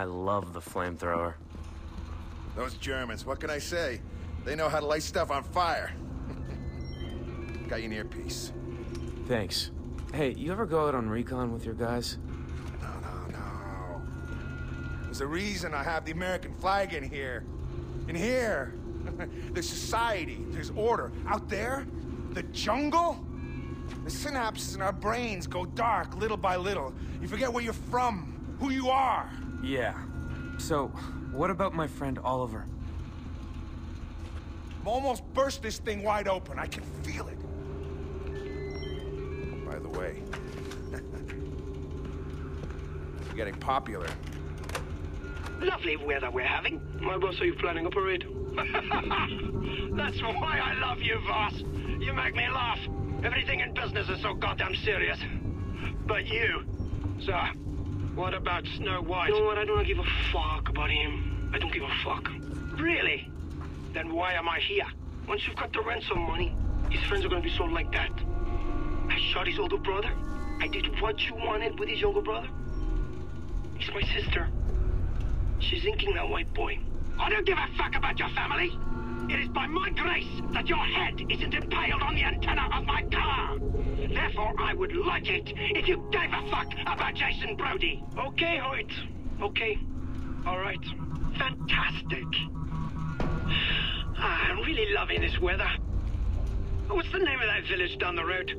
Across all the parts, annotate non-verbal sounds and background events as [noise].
I love the flamethrower. Those Germans, what can I say? They know how to light stuff on fire. [laughs] Got you an earpiece. Thanks. Hey, you ever go out on recon with your guys? No, no, no. There's a reason I have the American flag in here. In here, [laughs] there's society, there's order. Out there, the jungle, the synapses in our brains go dark little by little. You forget where you're from, who you are. Yeah. So, what about my friend Oliver? I've almost burst this thing wide open. I can feel it. Oh, by the way, [laughs] you're getting popular. Lovely weather we're having. My boss, are you planning a parade? [laughs] That's why I love you, Voss. You make me laugh. Everything in business is so goddamn serious. But you, sir, what about Snow White? You know what? I don't give a fuck about him. I don't give a fuck. Really? Then why am I here? Once you've got the ransom money, his friends are gonna be sold like that. I shot his older brother. I did what you wanted with his younger brother. He's my sister. She's inking that white boy. I don't give a fuck about your family. It is by my grace that your head isn't impaled on the antenna of my car. Therefore, I would like it if you gave a fuck about Jason Brody. Okay, Hoyt. Okay. All right. Fantastic. [sighs] Ah, I'm really loving this weather. What's the name of that village down the road?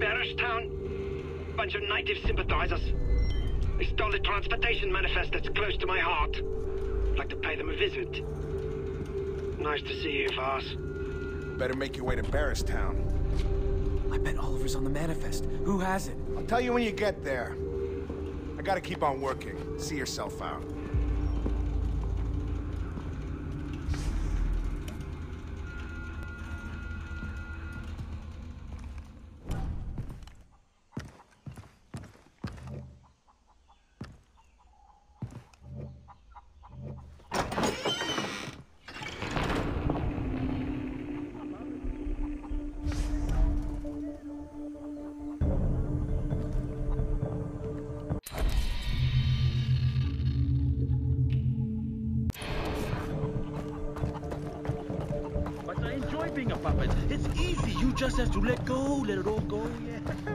Barristown? Bunch of native sympathizers. They stole a transportation manifest that's close to my heart. I'd like to pay them a visit. Nice to see you, Voss. Better make your way to Barristown. I bet Oliver's on the manifest. Who has it? I'll tell you when you get there. I gotta keep on working. See yourself out. Just have to let go, let it all go. Yeah.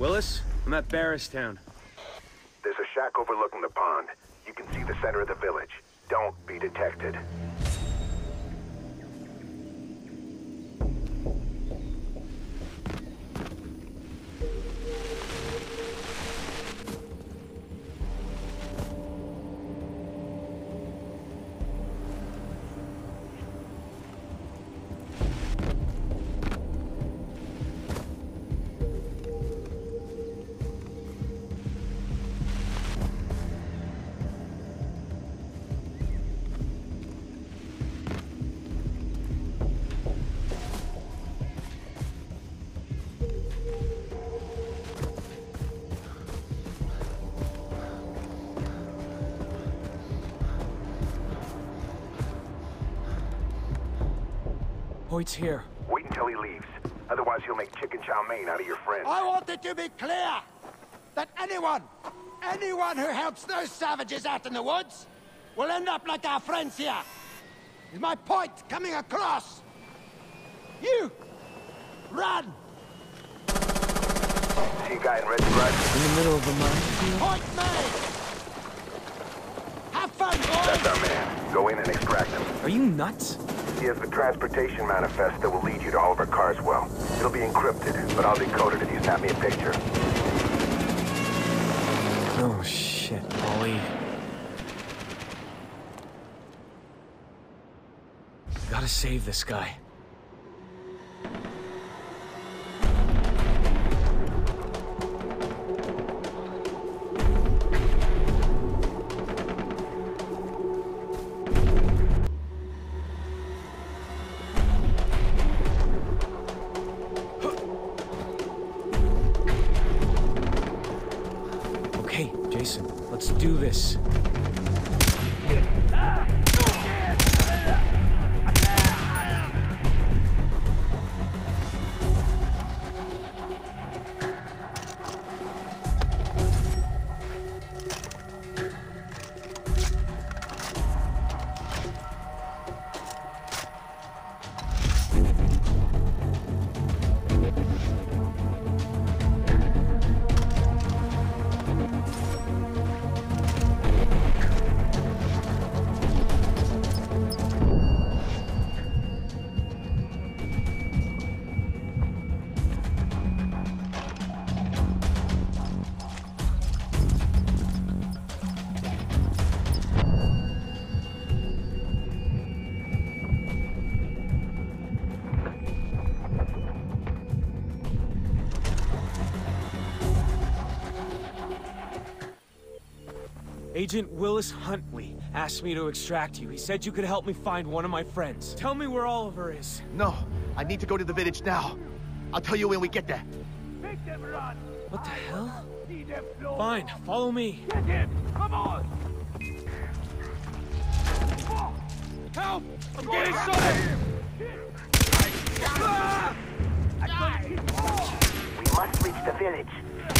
Willis, I'm at Barristown. There's a shack overlooking the pond. You can see the center of the village. Don't be detected. Hoyt's here. Wait until he leaves. Otherwise, he'll make chicken chow mein out of your friend. I want it to be clear that anyone, anyone who helps those savages out in the woods will end up like our friends here. Is my point coming across? You! Run! See a guy in red stripes? In the middle of the minefield? Point made! Have fun, That's boys! our man. Go in and extract him. Are you nuts? He has the transportation manifest that will lead you to Oliver Carswell. It'll be encrypted, but I'll decode it if you snap me a picture. Oh, shit, Ollie. Gotta save this guy. Jason, let's do this. Agent Willis Huntley asked me to extract you. He said you could help me find one of my friends. Tell me where Oliver is. No, I need to go to the village now. I'll tell you when we get there. Make them run! What the hell? See them flow! Fine, follow me. Get him! Come on! Help! I'm getting shot! Ah! I couldn't keep! We must reach the village.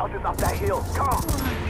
My house is up that hill. Come.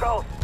Get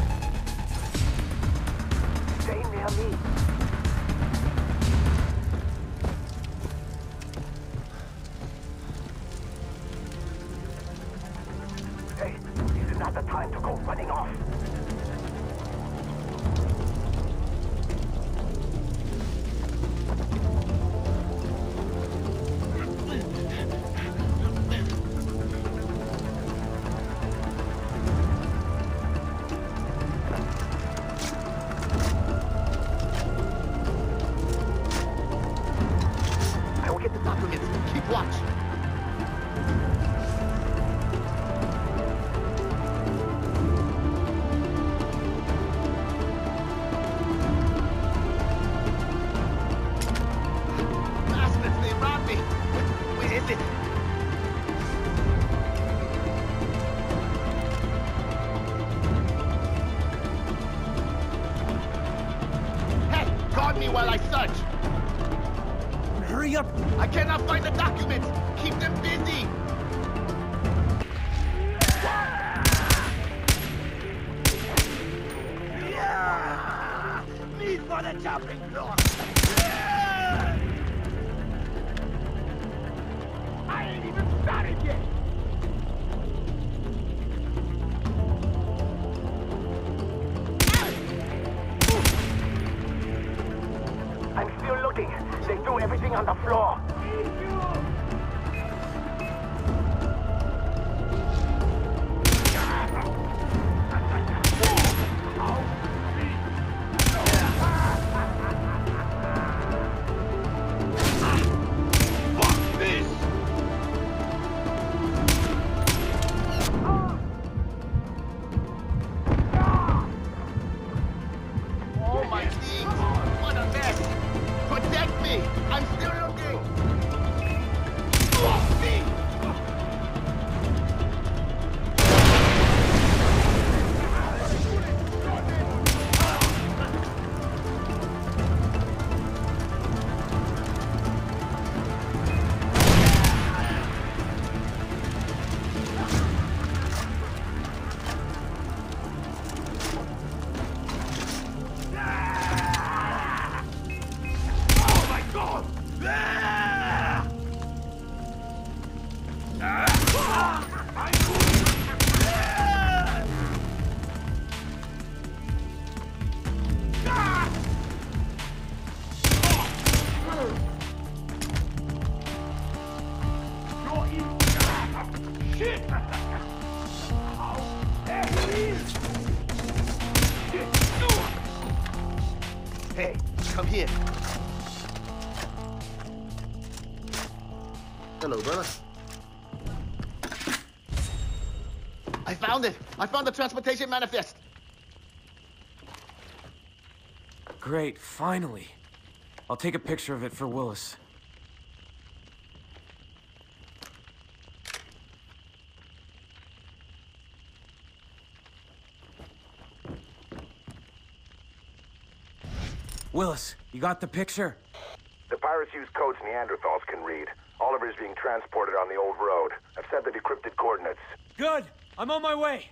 I'm still looking. They threw everything on the floor. Me! I'm still looking! Hey, come here. Hello, brother. I found it. I found the transportation manifest. Great, finally. I'll take a picture of it for Willis. Willis, you got the picture? The pirates use codes Neanderthals can read. Oliver's being transported on the old road. I've set the decrypted coordinates. Good! I'm on my way!